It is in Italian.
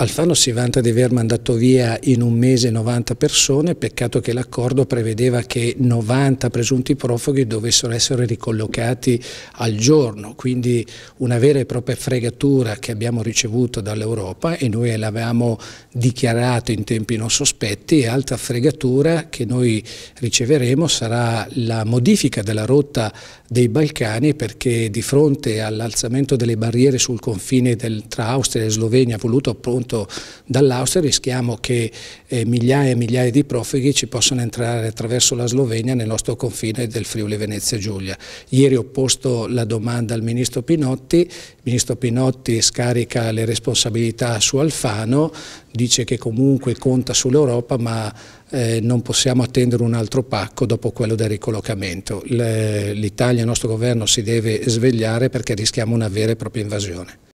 Alfano si vanta di aver mandato via in un mese 90 persone, peccato che l'accordo prevedeva che 90 presunti profughi dovessero essere ricollocati al giorno, quindi una vera e propria fregatura che abbiamo ricevuto dall'Europa e noi l'avevamo dichiarato in tempi non sospetti. E altra fregatura che noi riceveremo sarà la modifica della rotta dei Balcani perché di fronte all'alzamento delle barriere sul confine del, tra Austria e Slovenia voluto appunto appunto dall'Austria rischiamo che eh, migliaia e migliaia di profughi ci possano entrare attraverso la Slovenia nel nostro confine del Friuli Venezia Giulia. Ieri ho posto la domanda al Ministro Pinotti, il Ministro Pinotti scarica le responsabilità su Alfano, dice che comunque conta sull'Europa ma eh, non possiamo attendere un altro pacco dopo quello del ricollocamento. L'Italia, il nostro governo si deve svegliare perché rischiamo una vera e propria invasione.